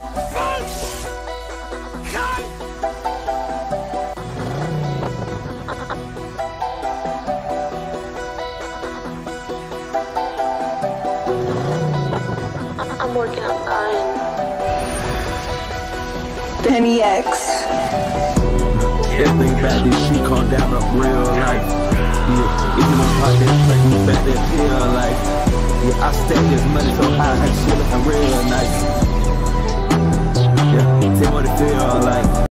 I'm working on mine. Penny X. Everything about this shit come down up real life. Yeah, if you don't pop that track, you back that feel life. Yeah, I stack this money so high,